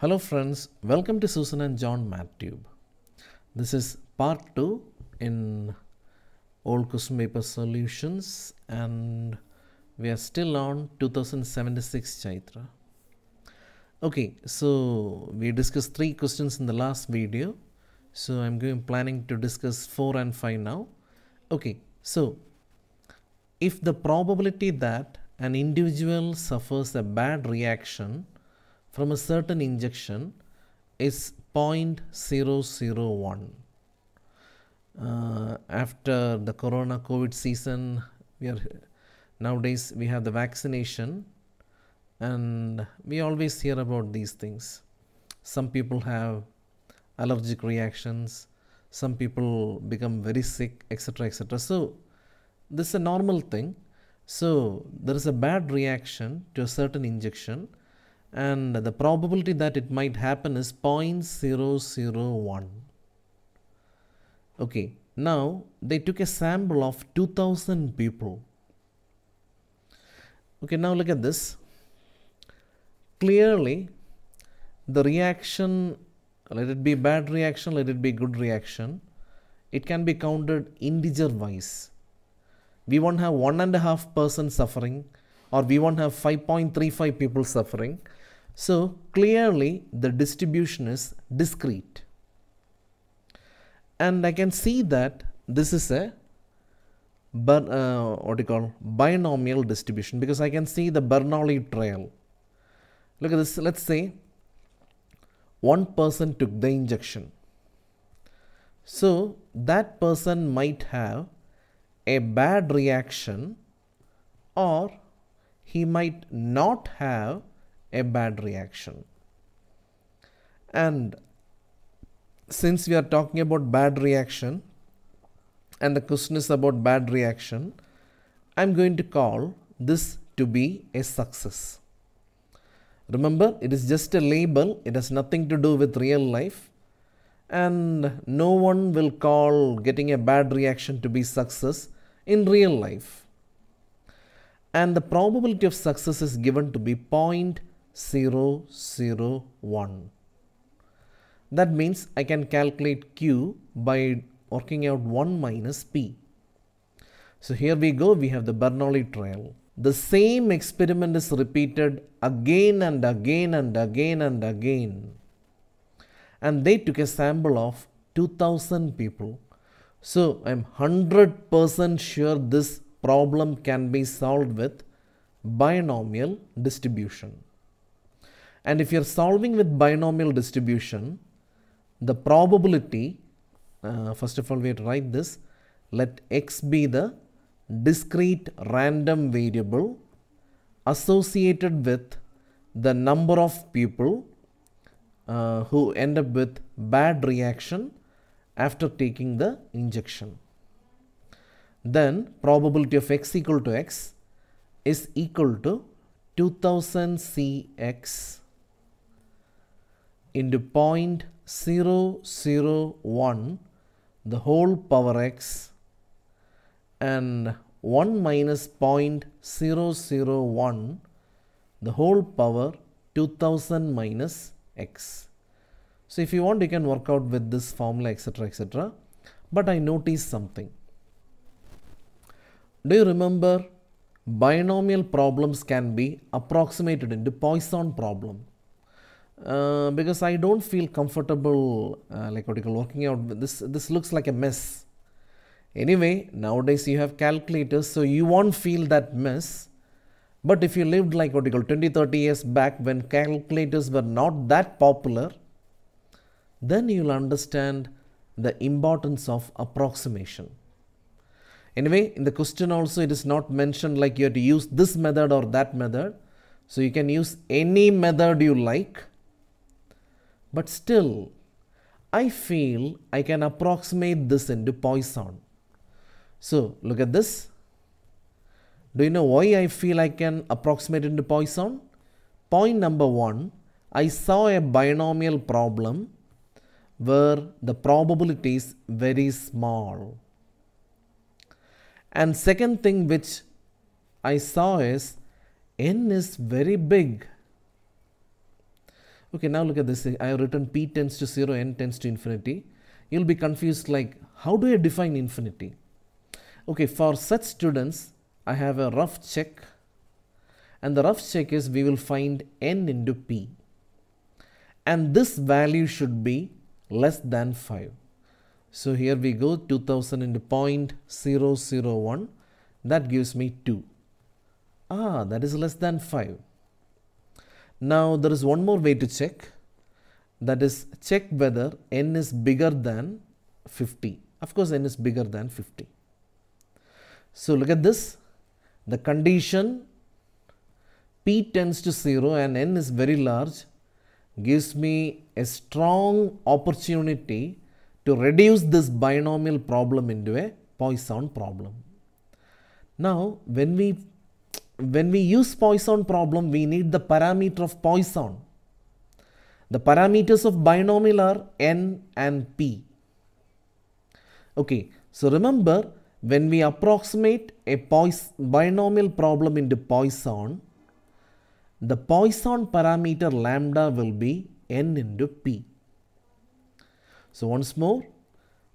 Hello friends, welcome to Susan and John MathTube. This is part 2 in old question paper solutions and we are still on 2076 Chaitra. Okay, so we discussed three questions in the last video. So I'm going planning to discuss 4 and 5 now. Okay, so if the probability that an individual suffers a bad reaction from a certain injection is 0.001 uh, after the corona covid season we are nowadays we have the vaccination and we always hear about these things. Some people have allergic reactions some people become very sick etc etc so this is a normal thing. So there is a bad reaction to a certain injection and the probability that it might happen is 0.001 okay now they took a sample of 2000 people. Okay now look at this. Clearly the reaction let it be bad reaction let it be good reaction it can be counted integer wise. We won't have one and a half person suffering or we won't have 5.35 people suffering so clearly the distribution is discrete. And I can see that this is a but uh, what do you call binomial distribution because I can see the Bernoulli trial look at this let's say one person took the injection. So that person might have a bad reaction or he might not have a bad reaction. And since we are talking about bad reaction and the question is about bad reaction i'm going to call this to be a success. Remember it is just a label. It has nothing to do with real life. And no one will call getting a bad reaction to be success in real life. And the probability of success is given to be 0.001 that means I can calculate Q by working out 1 minus P. So here we go, we have the Bernoulli trial. The same experiment is repeated again and again and again and again. And they took a sample of 2000 people. So I'm 100% sure this problem can be solved with binomial distribution. And if you're solving with binomial distribution, the probability uh, first of all we have to write this. Let x be the discrete random variable associated with the number of people uh, who end up with bad reaction after taking the injection. Then probability of x equal to x is equal to 2000 cx into 0.001 the whole power x and 1 minus 0.001 the whole power 2000 minus x. So if you want you can work out with this formula etc etc but I noticed something. Do you remember binomial problems can be approximated into Poisson problem? Uh, because I don't feel comfortable uh, like what you call working out. This this looks like a mess. Anyway nowadays you have calculators so you won't feel that mess. But if you lived like what you call 20 30 years back when calculators were not that popular then you'll understand the importance of approximation. Anyway in the question also it is not mentioned like you have to use this method or that method. So you can use any method you like but still, I feel I can approximate this into Poisson. So, look at this. Do you know why I feel I can approximate into Poisson? Point number one, I saw a binomial problem where the probability is very small. And second thing which I saw is n is very big Okay, now look at this. I have written p tends to 0, n tends to infinity. You'll be confused like, how do I define infinity? Okay, for such students, I have a rough check. And the rough check is we will find n into p. And this value should be less than 5. So here we go 2000 into 0.001 that gives me 2. Ah, that is less than 5. Now there is one more way to check that is check whether n is bigger than 50. Of course n is bigger than 50. So look at this the condition p tends to 0 and n is very large gives me a strong opportunity to reduce this binomial problem into a Poisson problem. Now when we when we use Poisson problem, we need the parameter of Poisson. The parameters of binomial are n and p. Okay, so remember when we approximate a Pois binomial problem into Poisson, the Poisson parameter lambda will be n into p. So once more,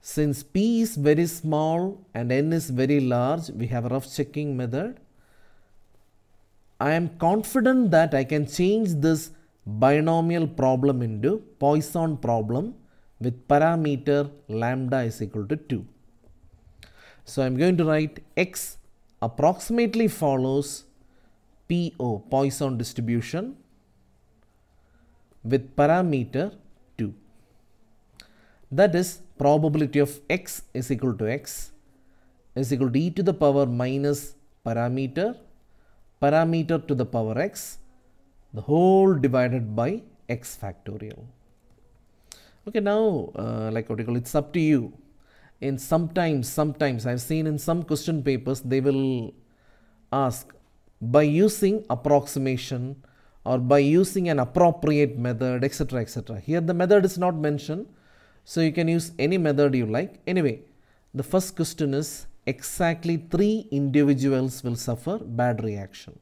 since p is very small and n is very large, we have a rough checking method I am confident that I can change this binomial problem into Poisson problem with parameter lambda is equal to 2. So I am going to write x approximately follows PO Poisson distribution with parameter 2. That is probability of x is equal to x is equal to e to the power minus parameter parameter to the power x, the whole divided by x factorial. Okay, now, uh, like what you call it's up to you. In sometimes, sometimes I've seen in some question papers, they will ask by using approximation or by using an appropriate method, etc. etc. Here the method is not mentioned, so you can use any method you like. Anyway, the first question is exactly three individuals will suffer bad reaction.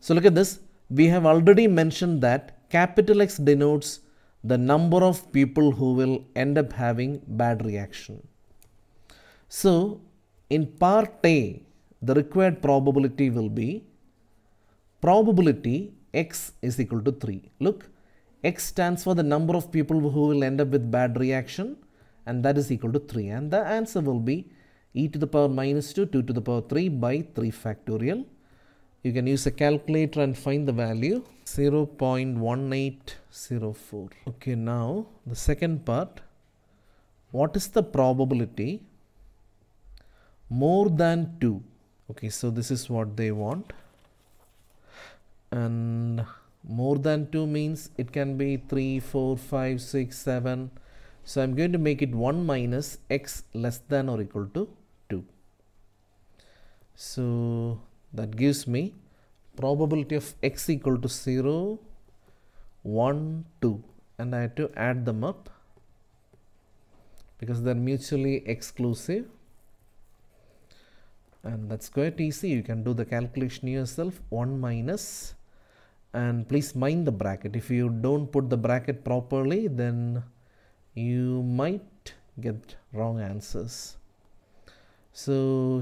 So look at this. We have already mentioned that capital X denotes the number of people who will end up having bad reaction. So in part A, the required probability will be probability x is equal to 3. Look, x stands for the number of people who will end up with bad reaction and that is equal to 3 and the answer will be e to the power minus 2, 2 to the power 3 by 3 factorial. You can use a calculator and find the value 0 0.1804. Okay, now the second part. What is the probability more than 2? Okay, so this is what they want. And more than 2 means it can be 3, 4, 5, 6, 7. So I'm going to make it 1 minus x less than or equal to so that gives me probability of x equal to 0, 1, 2 and I have to add them up because they are mutually exclusive. And that's quite easy. You can do the calculation yourself 1 minus and please mind the bracket. If you don't put the bracket properly then you might get wrong answers so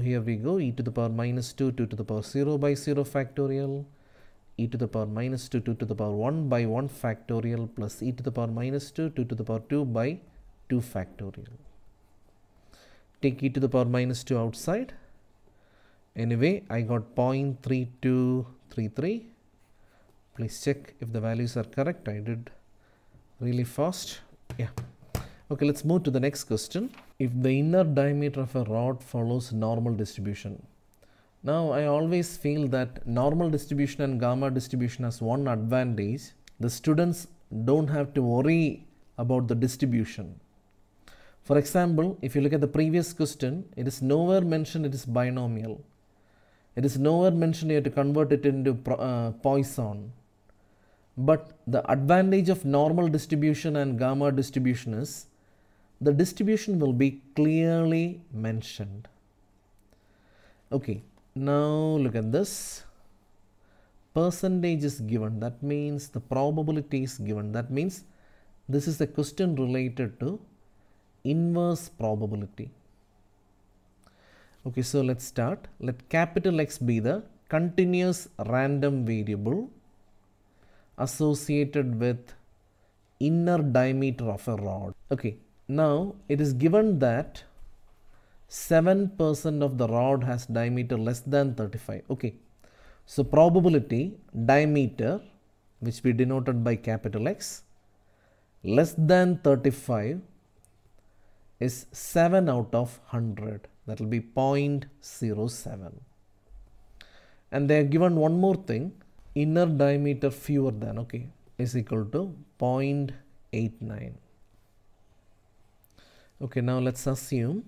here we go e to the power minus 2 2 to the power 0 by 0 factorial e to the power minus 2 2 to the power 1 by 1 factorial plus e to the power minus 2 2 to the power 2 by 2 factorial. Take e to the power minus 2 outside. Anyway, I got 0.3233. Please check if the values are correct. I did really fast. Yeah. Okay, let's move to the next question. If the inner diameter of a rod follows normal distribution. Now, I always feel that normal distribution and gamma distribution has one advantage. The students don't have to worry about the distribution. For example, if you look at the previous question, it is nowhere mentioned it is binomial. It is nowhere mentioned you have to convert it into uh, Poisson. But the advantage of normal distribution and gamma distribution is the distribution will be clearly mentioned. Okay, now look at this. percentage is given. That means the probability is given. That means this is a question related to inverse probability. Okay so let's start. Let capital X be the continuous random variable associated with inner diameter of a rod. Okay now it is given that 7% of the rod has diameter less than 35 okay. So probability diameter which we denoted by capital X less than 35 is 7 out of 100 that will be 0.07 and they are given one more thing. Inner diameter fewer than okay is equal to 0.89 okay now let's assume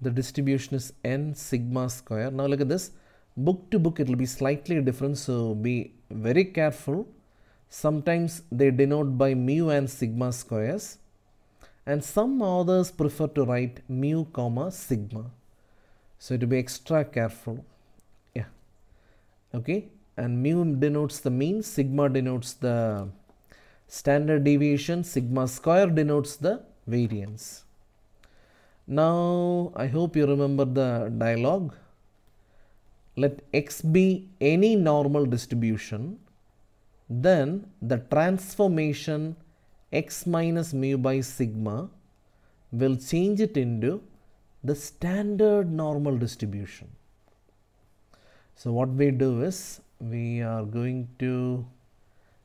the distribution is n sigma square. Now look at this. Book to book it will be slightly different so be very careful. Sometimes they denote by mu and sigma squares and some authors prefer to write mu comma sigma. So to be extra careful. Yeah. Okay and mu denotes the mean sigma denotes the standard deviation sigma square denotes the variance now I hope you remember the dialogue. Let x be any normal distribution then the transformation x minus mu by sigma will change it into the standard normal distribution. So what we do is we are going to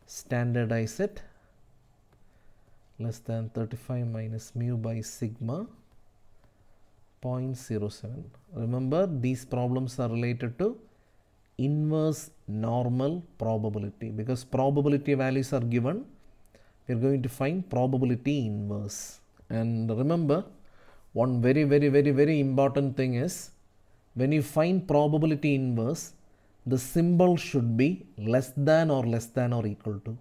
standardize it less than 35 minus mu by sigma 0.07. Remember these problems are related to inverse normal probability. Because probability values are given we are going to find probability inverse. And remember one very very very very important thing is when you find probability inverse the symbol should be less than or less than or equal to.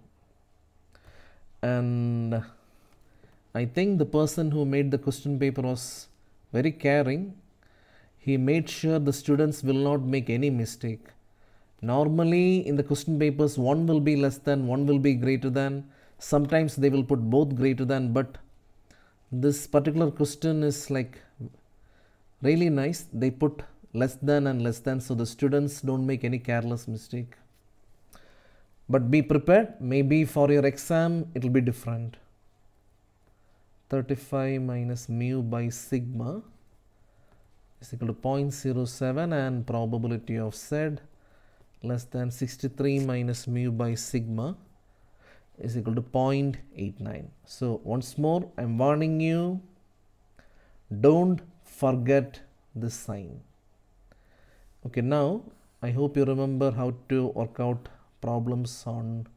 And I think the person who made the question paper was very caring he made sure the students will not make any mistake Normally in the question papers one will be less than, one will be greater than. Sometimes they will put both greater than but this particular question is like really nice. They put less than and less than so the students don't make any careless mistake. But be prepared maybe for your exam it will be different. 35 minus mu by sigma is equal to 0.07 and probability of Z less than 63 minus mu by sigma is equal to 0.89. So once more I am warning you don't forget this sign. Okay now I hope you remember how to work out problems on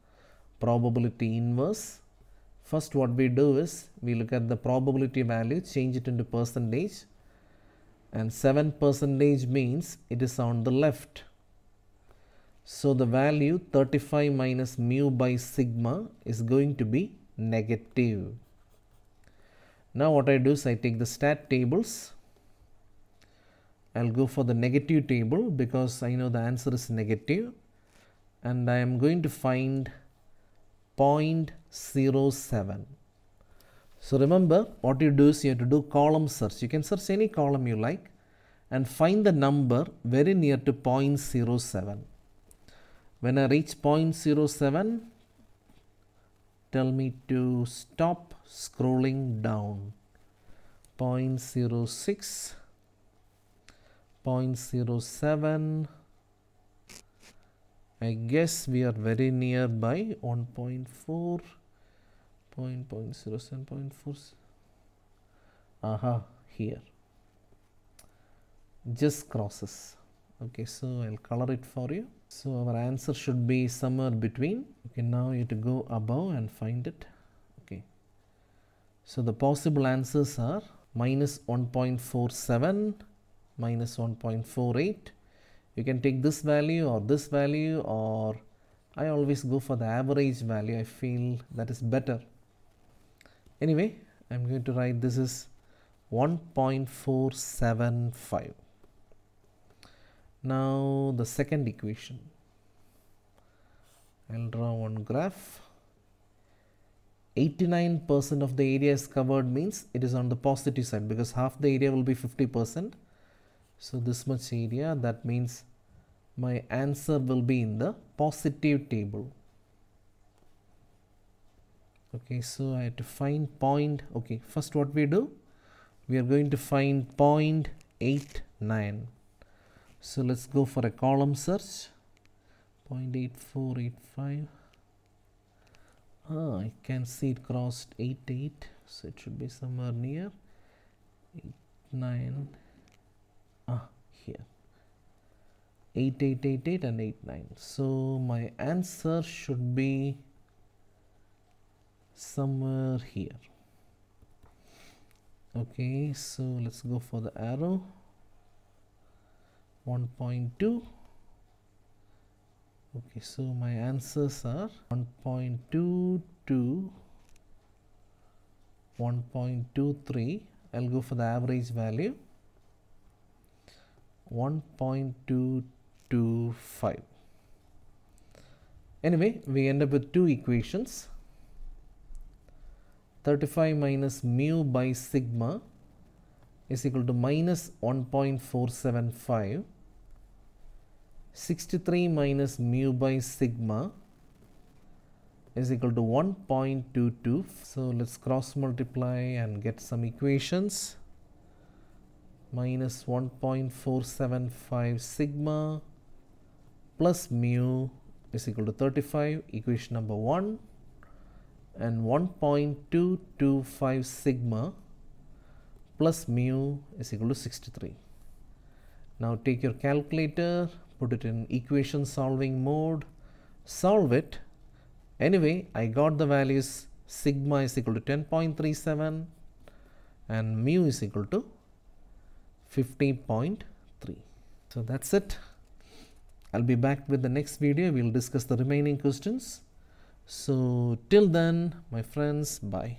probability inverse. First what we do is we look at the probability value change it into percentage and 7 percentage means it is on the left so the value 35 minus mu by sigma is going to be negative. Now what I do is I take the stat tables. I'll go for the negative table because I know the answer is negative and I am going to find 0.07. So remember what you do is you have to do column search. You can search any column you like and find the number very near to 0.07. When I reach 0.07, tell me to stop scrolling down. 0.06, 0.07, I guess we are very near by 1.4, 0.07, 0.4, aha, here, just crosses. Okay, so I'll color it for you. So our answer should be somewhere between. Okay, now you have to go above and find it. Okay. So the possible answers are minus 1.47, minus 1.48. You can take this value or this value or I always go for the average value. I feel that is better. Anyway, I'm going to write this is 1.475. Now the second equation. I'll draw one graph 89% of the area is covered means it is on the positive side because half the area will be 50% so this much area that means my answer will be in the positive table okay so I have to find point. Okay first what we do? We are going to find point 89 so let's go for a column search. 0.8485 ah, I can see it crossed 88 so it should be somewhere near 89 ah here. 8888 and 89 so my answer should be somewhere here. Okay so let's go for the arrow. 1.2 okay so my answers are 1.22 1.23 I'll go for the average value. 1.225 anyway we end up with two equations 35 minus mu by sigma is equal to minus 1.475 63 minus mu by sigma is equal to 1.22 so let's cross multiply and get some equations. Minus 1.475 sigma plus mu is equal to 35 equation number 1 and 1.225 sigma plus mu is equal to 63 now take your calculator put it in equation solving mode, solve it. Anyway, I got the values sigma is equal to 10.37 and mu is equal to 50.3. So that's it. I'll be back with the next video. We'll discuss the remaining questions. So till then, my friends, bye.